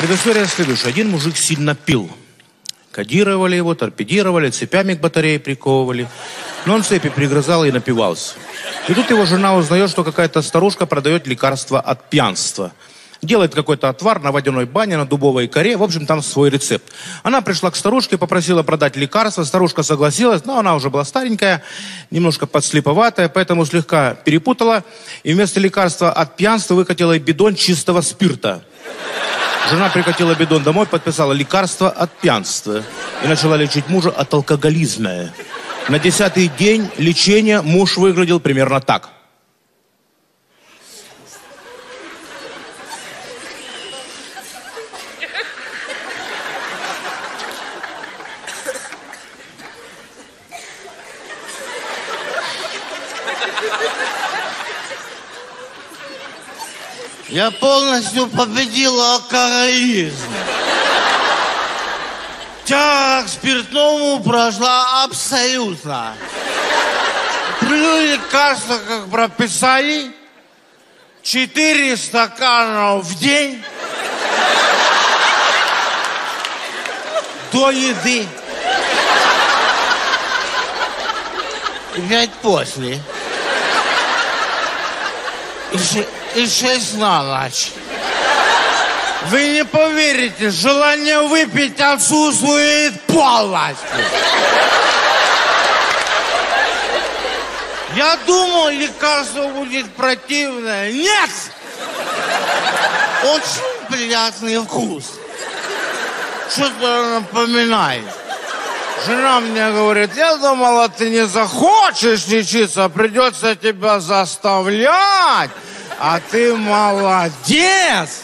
Предыстория следующая. Один мужик сильно пил. Кодировали его, торпедировали, цепями к батарее приковывали. Но он цепи пригрызал и напивался. И тут его жена узнает, что какая-то старушка продает лекарство от пьянства. Делает какой-то отвар на водяной бане, на дубовой коре. В общем, там свой рецепт. Она пришла к старушке, попросила продать лекарство. Старушка согласилась, но она уже была старенькая, немножко подслеповатая, поэтому слегка перепутала. И вместо лекарства от пьянства выкатила бидон чистого спирта. Жена прикатила бидон домой, подписала лекарство от пьянства и начала лечить мужа от алкоголизма. На десятый день лечения муж выглядел примерно так. Я полностью победил алкоголизм. Тяга к спиртному прошла абсолютно. Пью лекарства, как прописали. Четыре стакана в день. До еды. Пять после. И, и шесть на ночь. Вы не поверите, желание выпить отсутствует полностью. Я думал, лекарство будет противное. Нет! Очень приятный вкус. Что-то напоминает. Жена мне говорит, я думала, ты не захочешь лечиться, придется тебя заставлять. А ты молодец.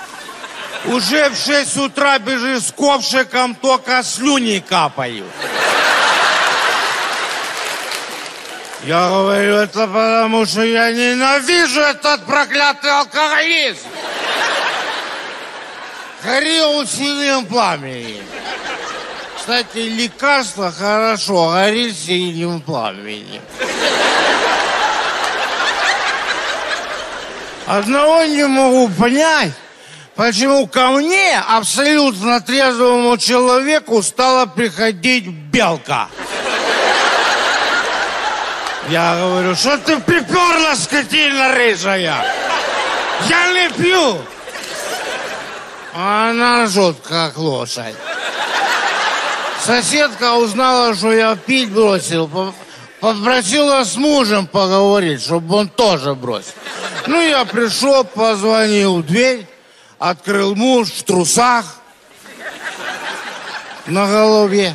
Уже в 6 утра бежишь с ковшиком, только слюни капают. Я говорю, это потому что я ненавижу этот проклятый алкоголизм. Горел синим пламенем. Кстати, лекарство хорошо горит синим пламенем. Одного не могу понять, почему ко мне, абсолютно трезвому человеку, стала приходить белка. Я говорю, что ты приперла, скотина рыжая? Я не пью. А она ржет, как лошадь. Соседка узнала, что я пить бросил, по- попросила с мужем поговорить, чтобы он тоже бросил. Ну, я пришел, позвонил в дверь, открыл муж в трусах на голове.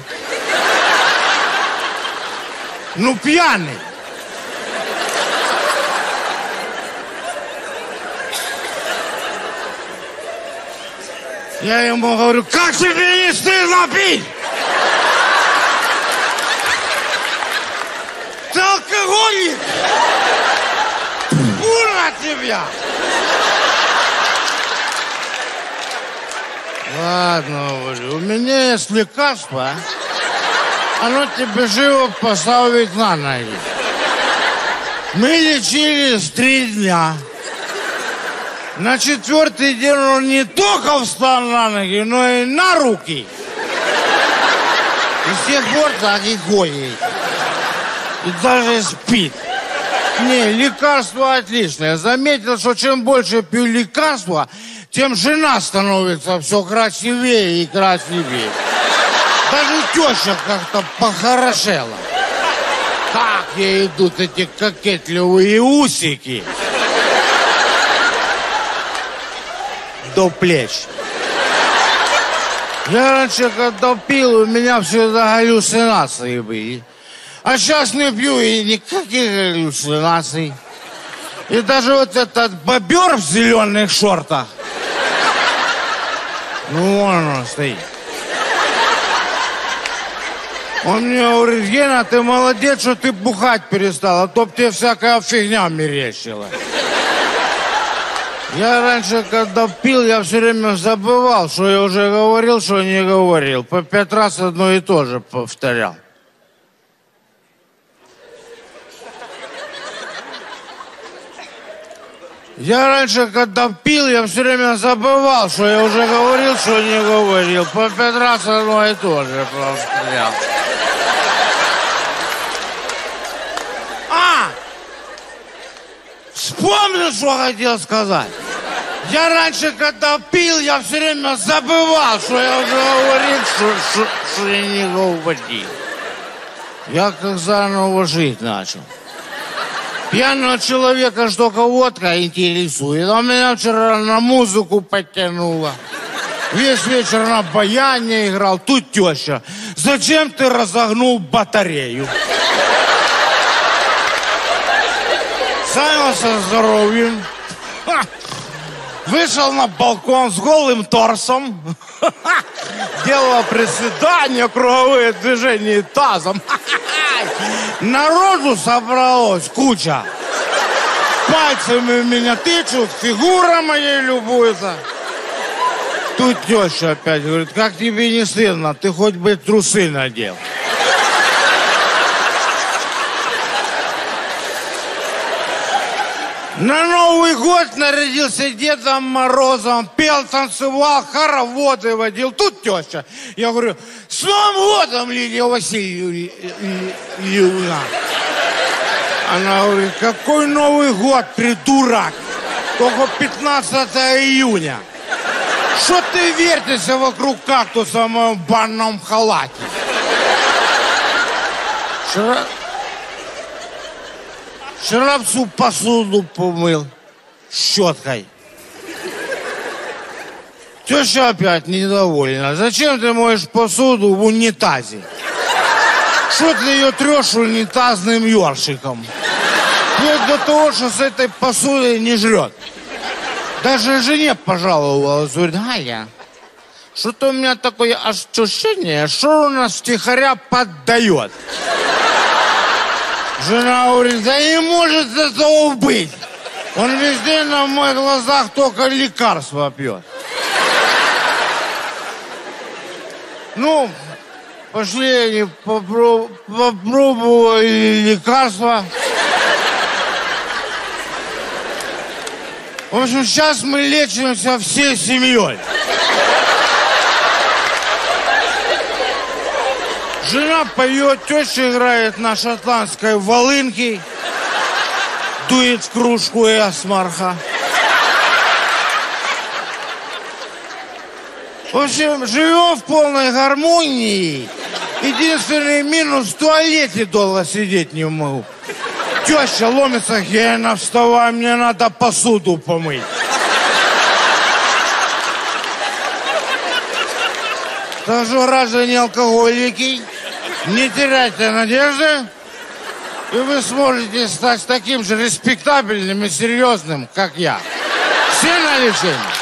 Ну, пьяный. Я ему говорю, как тебе не стыдно пить? Тебя! Ладно, говорю, у меня есть лекарство. Оно тебе живо поставит на ноги. Мы лечились три дня. На четвертый день он не только встал на ноги, но и на руки. И с тех пор так и ходит. И даже спит. Не, лекарство отличное. Заметил, что чем больше пью лекарства, тем жена становится все красивее и красивее. Даже теща как-то похорошела. Как ей идут эти кокетливые усики. До плеч. Я раньше, когда пил, у меня всегда галлюцинации были. А сейчас не пью и никаких галлюцинаций. И даже вот этот бобер в зеленых шортах. Ну, вон он стоит. Он мне говорит, Гена, ты молодец, что ты бухать перестал, а то б тебе всякая фигня мерещила. Я раньше, когда пил, я все время забывал, что я уже говорил, что не говорил. По пять раз одно и то же повторял. Я раньше, когда пил, я все время забывал, что я уже говорил, что не говорил. По пять раз одно и то же повторял. А! Вспомнил, что хотел сказать. Я раньше, когда пил, я все время забывал, что я уже говорил, что, что, что я не говорил. Я как заново жить начал. Пьяного человека только водка интересует. А меня вчера на музыку подтянуло. Весь вечер на баяне играл. Тут теща. Зачем ты разогнул батарею? Занялся здоровьем. Вышел на балкон с голым торсом. Делал приседания, круговые движения тазом. Народу собралось куча. Пальцами меня тычут, фигура моей любуется. Тут теща опять говорит, как тебе не стыдно, ты хоть бы трусы надел. На Новый год нарядился Дедом Морозом, пел, танцевал, хороводы водил. Тут теща. Я говорю, с Новым годом, Лилия Васильевна. Она говорит, какой Новый год, придурок? Только 15 июня. Что ты вертишься вокруг кактуса в моем банном халате? Вчера, вчера всю посуду помыл щеткой. Теща опять недовольна. Зачем ты моешь посуду в унитазе? Что ты ее трешь унитазным ёршиком? Вплоть до того, что с этой посудой не жрет. Даже жене пожаловалась. Говорит, Галя, что-то у меня такое ощущение, что у нас втихаря поддает. Жена говорит, да не может этого быть. Он везде на моих глазах только лекарства пьет. Ну, пошли они попро- попробовали лекарства. В общем, сейчас мы лечимся всей семьей. Жена поет, теща играет на шотландской волынке, дует в кружку эсмарха. В общем, живем в полной гармонии. Единственный минус в туалете долго сидеть не могу. Теща ломится, Гена, вставай, мне надо посуду помыть. Так что, граждане алкоголики, не теряйте надежды, и вы сможете стать таким же респектабельным и серьезным, как я. На лечение.